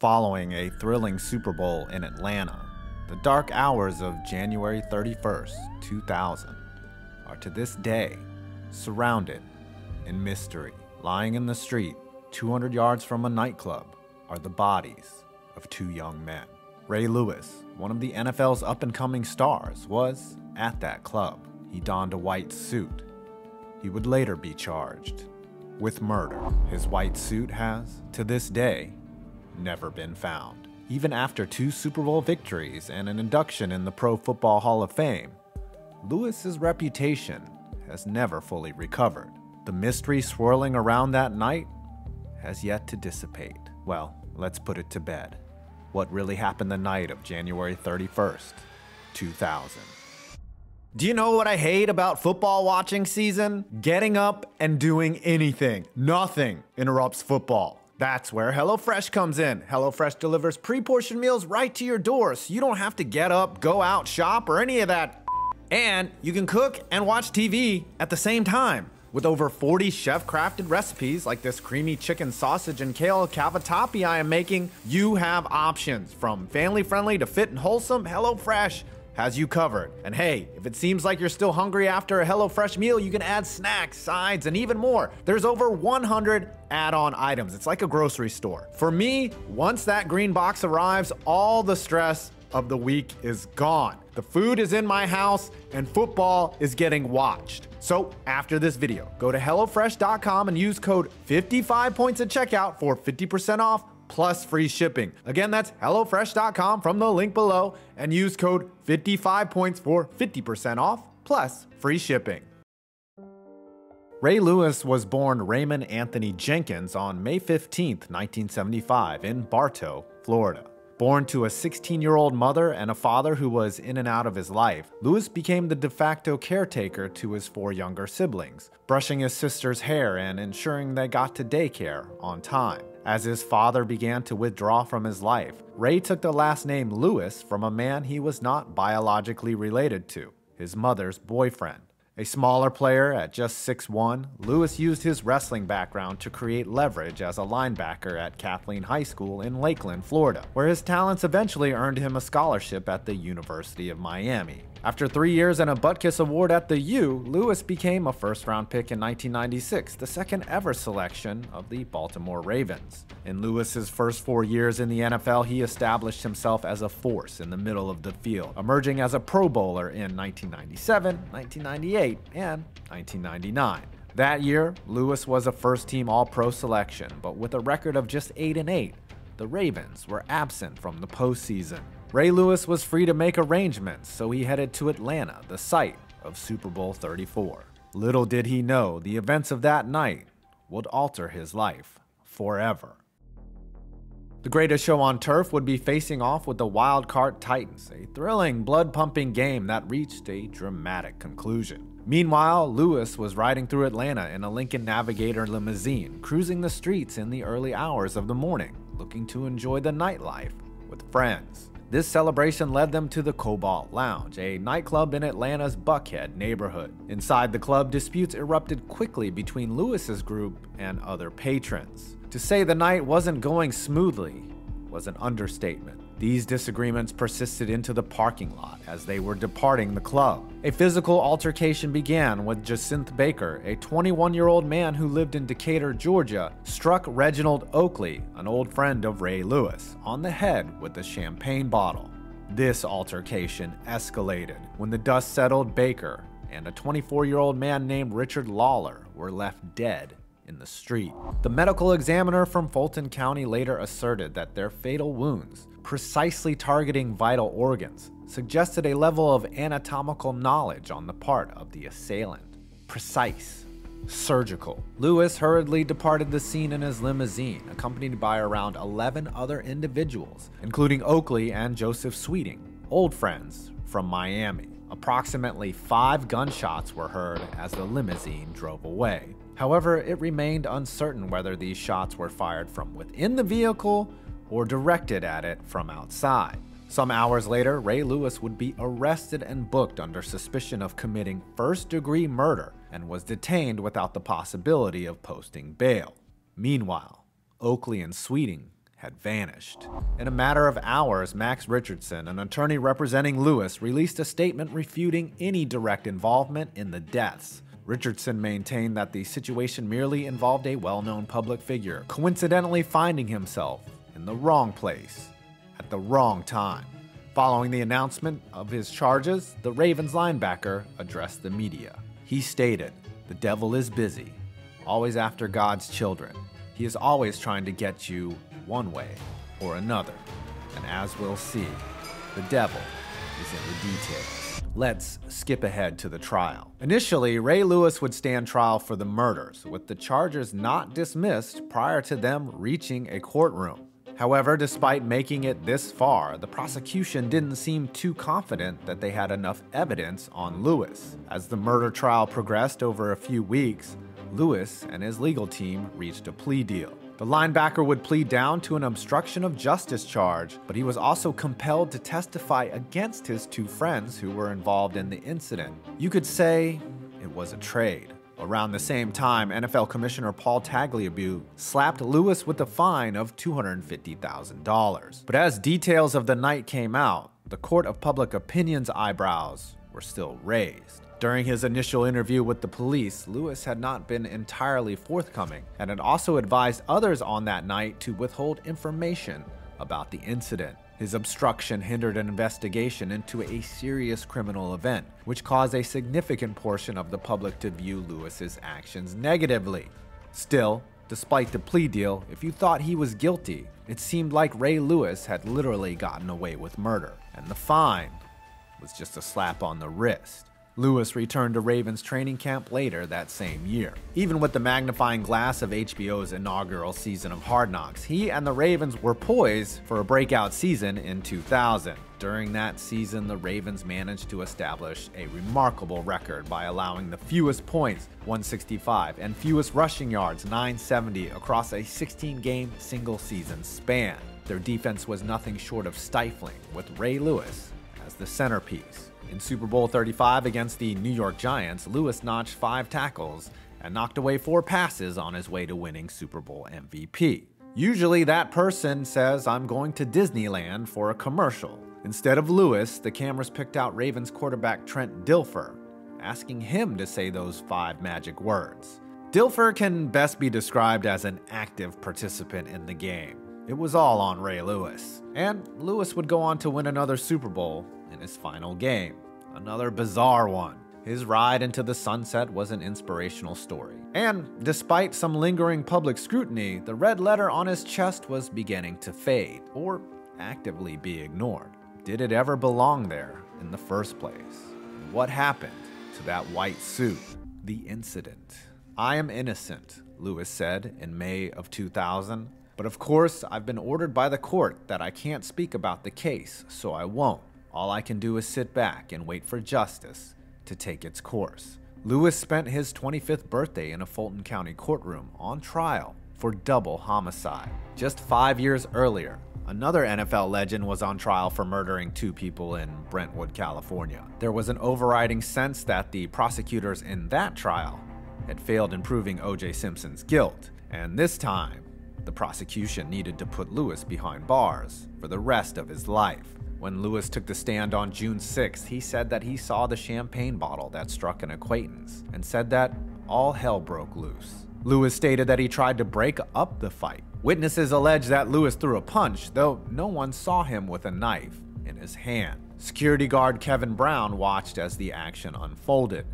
Following a thrilling Super Bowl in Atlanta, the dark hours of January 31st, 2000 are to this day surrounded in mystery. Lying in the street, 200 yards from a nightclub, are the bodies of two young men. Ray Lewis, one of the NFL's up and coming stars, was at that club. He donned a white suit. He would later be charged with murder. His white suit has, to this day, never been found. Even after two Super Bowl victories and an induction in the Pro Football Hall of Fame, Lewis's reputation has never fully recovered. The mystery swirling around that night has yet to dissipate. Well, let's put it to bed. What really happened the night of January 31st, 2000? Do you know what I hate about football watching season? Getting up and doing anything. Nothing interrupts football. That's where HelloFresh comes in. HelloFresh delivers pre portioned meals right to your door, so you don't have to get up, go out, shop, or any of that. And you can cook and watch TV at the same time. With over 40 chef crafted recipes like this creamy chicken sausage and kale cavatappi I am making, you have options from family friendly to fit and wholesome. HelloFresh has you covered. And hey, if it seems like you're still hungry after a HelloFresh meal, you can add snacks, sides, and even more. There's over 100 add on items. It's like a grocery store. For me, once that green box arrives, all the stress of the week is gone. The food is in my house and football is getting watched. So, after this video, go to HelloFresh.com and use code 55 points at checkout for 50% off plus free shipping. Again, that's HelloFresh.com from the link below and use code 55 points for 50% off plus free shipping. Ray Lewis was born Raymond Anthony Jenkins on May 15, 1975, in Bartow, Florida. Born to a 16 year old mother and a father who was in and out of his life, Lewis became the de facto caretaker to his four younger siblings, brushing his sister's hair and ensuring they got to daycare on time. As his father began to withdraw from his life, Ray took the last name Lewis from a man he was not biologically related to, his mother's boyfriend. A smaller player at just 6'1, Lewis used his wrestling background to create leverage as a linebacker at Kathleen High School in Lakeland, Florida, where his talents eventually earned him a scholarship at the University of Miami. After three years and a Butkus Award at the U, Lewis became a first round pick in 1996, the second ever selection of the Baltimore Ravens. In Lewis's first four years in the NFL, he established himself as a force in the middle of the field, emerging as a Pro Bowler in 1997, 1998, and 1999. That year, Lewis was a first team All Pro selection, but with a record of just 8 and 8, the Ravens were absent from the postseason. Ray Lewis was free to make arrangements, so he headed to Atlanta, the site of Super Bowl 34. Little did he know the events of that night would alter his life forever. The greatest show on turf would be facing off with the Wildcard Titans, a thrilling, blood pumping game that reached a dramatic conclusion. Meanwhile, Lewis was riding through Atlanta in a Lincoln Navigator limousine, cruising the streets in the early hours of the morning, looking to enjoy the nightlife with friends. This celebration led them to the Cobalt Lounge, a nightclub in Atlanta's Buckhead neighborhood. Inside the club, disputes erupted quickly between Lewis's group and other patrons. To say the night wasn't going smoothly was an understatement. These disagreements persisted into the parking lot as they were departing the club. A physical altercation began with Jacinth Baker, a 21 year old man who lived in Decatur, Georgia, struck Reginald Oakley, an old friend of Ray Lewis, on the head with a champagne bottle. This altercation escalated when the dust settled Baker and a 24 year old man named Richard Lollar were left dead in the street. The medical examiner from Fulton County later asserted that their fatal wounds, precisely targeting vital organs, suggested a level of anatomical knowledge on the part of the assailant. Precise. Surgical. Lewis hurriedly departed the scene in his limousine, accompanied by around 11 other individuals, including Oakley and Joseph Sweeting, old friends from Miami. Approximately five gunshots were heard as the limousine drove away. However, it remained uncertain whether these shots were fired from within the vehicle or directed at it from outside. Some hours later, Ray Lewis would be arrested and booked under suspicion of committing first degree murder and was detained without the possibility of posting bail. Meanwhile, Oakley and Sweeting had vanished. In a matter of hours, Max Richardson, an attorney representing Lewis, released a statement refuting any direct involvement in the deaths. Richardson maintained that the situation merely involved a well known public figure, coincidentally finding himself in the wrong place at the wrong time. Following the announcement of his charges, the Ravens linebacker addressed the media. He stated, The devil is busy, always after God's children. He is always trying to get you one way or another. And as we'll see, the devil is in the details. Let's skip ahead to the trial. Initially, Ray Lewis would stand trial for the murders, with the charges not dismissed prior to them reaching a courtroom. However, despite making it this far, the prosecution didn't seem too confident that they had enough evidence on Lewis. As the murder trial progressed over a few weeks, Lewis and his legal team reached a plea deal. The linebacker would plead down to an obstruction of justice charge, but he was also compelled to testify against his two friends who were involved in the incident. You could say it was a trade. Around the same time, NFL Commissioner Paul Tagliabue slapped Lewis with a fine of $250,000. But as details of the night came out, the Court of Public Opinion's eyebrows were still raised. During his initial interview with the police, Lewis had not been entirely forthcoming and had also advised others on that night to withhold information about the incident. His obstruction hindered an investigation into a serious criminal event, which caused a significant portion of the public to view Lewis's actions negatively. Still, despite the plea deal, if you thought he was guilty, it seemed like Ray Lewis had literally gotten away with murder, and the fine was just a slap on the wrist. Lewis returned to Ravens training camp later that same year. Even with the magnifying glass of HBO's inaugural season of Hard Knocks, he and the Ravens were poised for a breakout season in 2000. During that season, the Ravens managed to establish a remarkable record by allowing the fewest points, 165, and fewest rushing yards, 970, across a 16 game single season span. Their defense was nothing short of stifling, with Ray Lewis as the centerpiece. In Super Bowl 35 against the New York Giants, Lewis notched five tackles and knocked away four passes on his way to winning Super Bowl MVP. Usually, that person says, I'm going to Disneyland for a commercial. Instead of Lewis, the cameras picked out Ravens quarterback Trent Dilfer, asking him to say those five magic words. Dilfer can best be described as an active participant in the game. It was all on Ray Lewis. And Lewis would go on to win another Super Bowl in his final game. Another bizarre one. His ride into the sunset was an inspirational story. And despite some lingering public scrutiny, the red letter on his chest was beginning to fade, or actively be ignored. Did it ever belong there in the first place? What happened to that white suit? The incident. I am innocent, Lewis said in May of 2000. But of course, I've been ordered by the court that I can't speak about the case, so I won't. All I can do is sit back and wait for justice to take its course. Lewis spent his 25th birthday in a Fulton County courtroom on trial for double homicide. Just five years earlier, another NFL legend was on trial for murdering two people in Brentwood, California. There was an overriding sense that the prosecutors in that trial had failed in proving O.J. Simpson's guilt, and this time, the prosecution needed to put Lewis behind bars for the rest of his life. When Lewis took the stand on June 6th, he said that he saw the champagne bottle that struck an acquaintance and said that all hell broke loose. Lewis stated that he tried to break up the fight. Witnesses allege that Lewis threw a punch, though no one saw him with a knife in his hand. Security guard Kevin Brown watched as the action unfolded.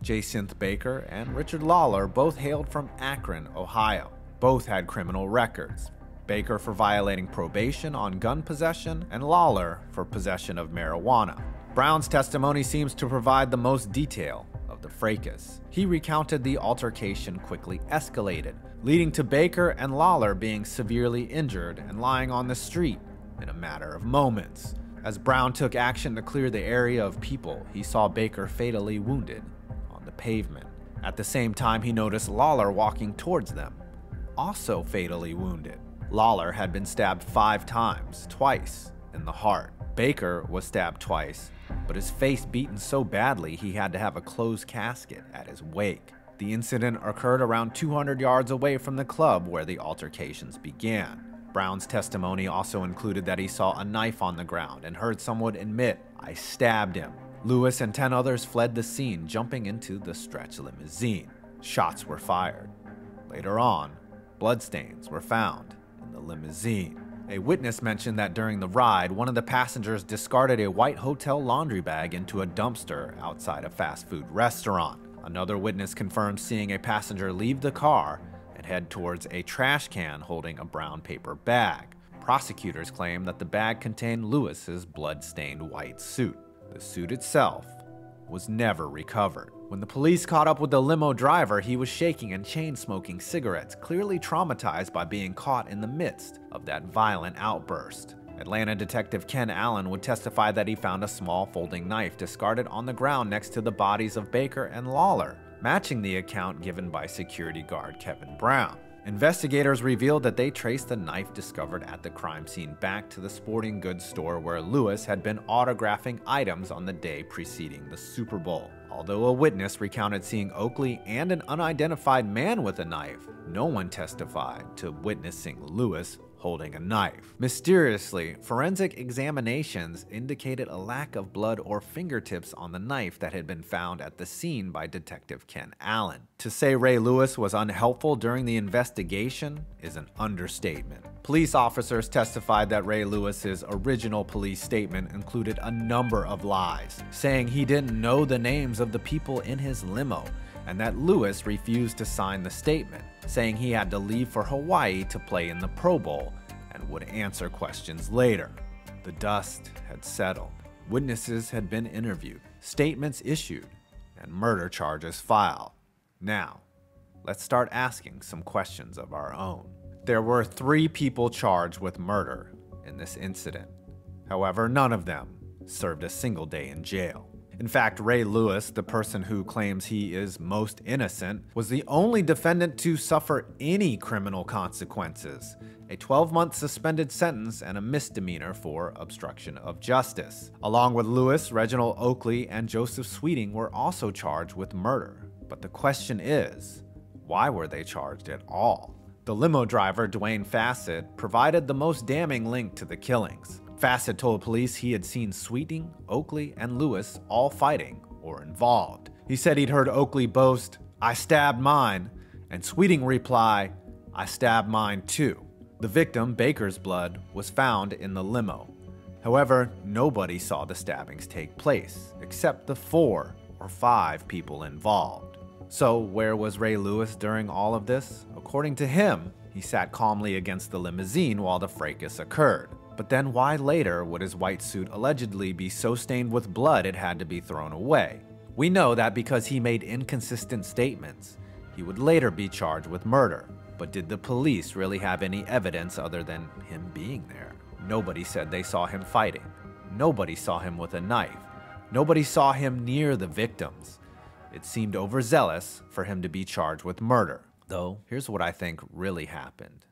Jacinth Baker and Richard Lollar both hailed from Akron, Ohio. Both had criminal records. Baker for violating probation on gun possession, and Lollar for possession of marijuana. Brown's testimony seems to provide the most detail of the fracas. He recounted the altercation quickly escalated, leading to Baker and Lollar being severely injured and lying on the street in a matter of moments. As Brown took action to clear the area of people, he saw Baker fatally wounded on the pavement. At the same time, he noticed Lollar walking towards them, also fatally wounded. Lollar had been stabbed five times, twice in the heart. Baker was stabbed twice, but his face beaten so badly he had to have a closed casket at his wake. The incident occurred around 200 yards away from the club where the altercations began. Brown's testimony also included that he saw a knife on the ground and heard someone admit, I stabbed him. Lewis and 10 others fled the scene, jumping into the stretch limousine. Shots were fired. Later on, bloodstains were found the limousine. A witness mentioned that during the ride, one of the passengers discarded a white hotel laundry bag into a dumpster outside a fast food restaurant. Another witness confirmed seeing a passenger leave the car and head towards a trash can holding a brown paper bag. Prosecutors claim that the bag contained Lewis's blood-stained white suit. The suit itself was never recovered. When the police caught up with the limo driver, he was shaking and chain smoking cigarettes, clearly traumatized by being caught in the midst of that violent outburst. Atlanta detective Ken Allen would testify that he found a small folding knife discarded on the ground next to the bodies of Baker and Lollar, matching the account given by security guard Kevin Brown. Investigators revealed that they traced the knife discovered at the crime scene back to the sporting goods store where Lewis had been autographing items on the day preceding the Super Bowl. Although a witness recounted seeing Oakley and an unidentified man with a knife, no one testified to witnessing Lewis holding a knife. Mysteriously, forensic examinations indicated a lack of blood or fingertips on the knife that had been found at the scene by Detective Ken Allen. To say Ray Lewis was unhelpful during the investigation is an understatement. Police officers testified that Ray Lewis's original police statement included a number of lies, saying he didn't know the names of the people in his limo and that Lewis refused to sign the statement, saying he had to leave for Hawaii to play in the Pro Bowl and would answer questions later. The dust had settled. Witnesses had been interviewed, statements issued, and murder charges filed. Now, let's start asking some questions of our own. There were three people charged with murder in this incident. However, none of them served a single day in jail. In fact, Ray Lewis, the person who claims he is most innocent, was the only defendant to suffer any criminal consequences a 12 month suspended sentence and a misdemeanor for obstruction of justice. Along with Lewis, Reginald Oakley, and Joseph Sweeting were also charged with murder. But the question is why were they charged at all? The limo driver, Duane Fassett, provided the most damning link to the killings. Fassett told police he had seen Sweeting, Oakley, and Lewis all fighting or involved. He said he'd heard Oakley boast, I stabbed mine, and Sweeting reply, I stabbed mine too. The victim, Baker's blood, was found in the limo. However, nobody saw the stabbings take place, except the four or five people involved. So, where was Ray Lewis during all of this? According to him, he sat calmly against the limousine while the fracas occurred. But then why later would his white suit allegedly be so stained with blood it had to be thrown away? We know that because he made inconsistent statements. He would later be charged with murder. But did the police really have any evidence other than him being there? Nobody said they saw him fighting. Nobody saw him with a knife. Nobody saw him near the victims. It seemed overzealous for him to be charged with murder. Though, here's what I think really happened.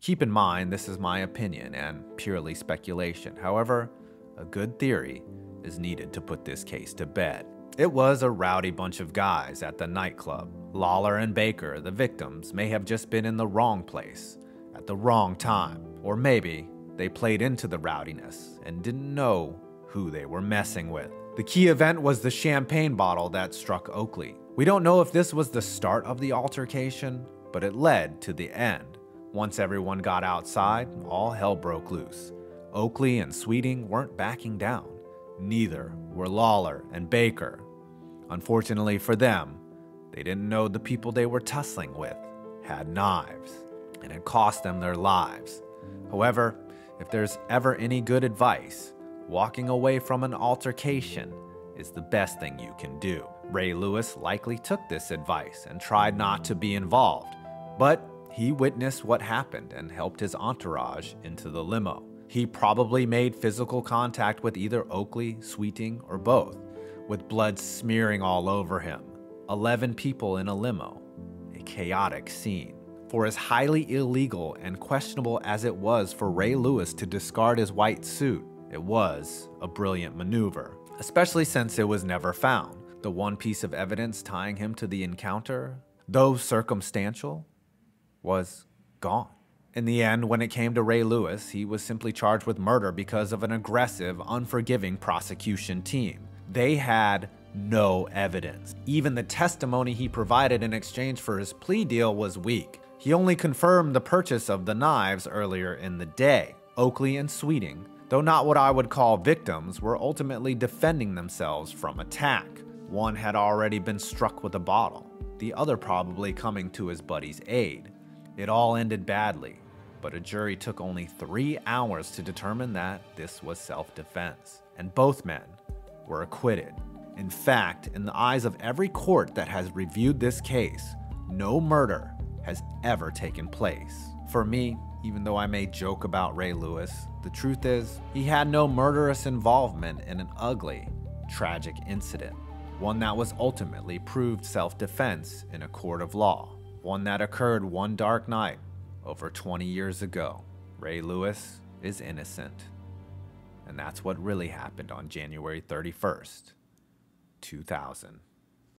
Keep in mind, this is my opinion and purely speculation. However, a good theory is needed to put this case to bed. It was a rowdy bunch of guys at the nightclub. Lollar and Baker, the victims, may have just been in the wrong place at the wrong time. Or maybe they played into the rowdiness and didn't know who they were messing with. The key event was the champagne bottle that struck Oakley. We don't know if this was the start of the altercation, but it led to the end. Once everyone got outside, all hell broke loose. Oakley and Sweeting weren't backing down. Neither were Lollar and Baker. Unfortunately for them, they didn't know the people they were tussling with had knives, and it cost them their lives. However, if there's ever any good advice, walking away from an altercation is the best thing you can do. Ray Lewis likely took this advice and tried not to be involved, but he witnessed what happened and helped his entourage into the limo. He probably made physical contact with either Oakley, Sweeting, or both, with blood smearing all over him. 11 people in a limo. A chaotic scene. For as highly illegal and questionable as it was for Ray Lewis to discard his white suit, it was a brilliant maneuver, especially since it was never found. The one piece of evidence tying him to the encounter, though circumstantial, was gone. In the end, when it came to Ray Lewis, he was simply charged with murder because of an aggressive, unforgiving prosecution team. They had no evidence. Even the testimony he provided in exchange for his plea deal was weak. He only confirmed the purchase of the knives earlier in the day. Oakley and Sweeting, though not what I would call victims, were ultimately defending themselves from attack. One had already been struck with a bottle, the other probably coming to his buddy's aid. It all ended badly, but a jury took only three hours to determine that this was self defense, and both men were acquitted. In fact, in the eyes of every court that has reviewed this case, no murder has ever taken place. For me, even though I may joke about Ray Lewis, the truth is, he had no murderous involvement in an ugly, tragic incident. One that was ultimately proved self defense in a court of law. One that occurred one dark night over 20 years ago. Ray Lewis is innocent. And that's what really happened on January 31st, 2000.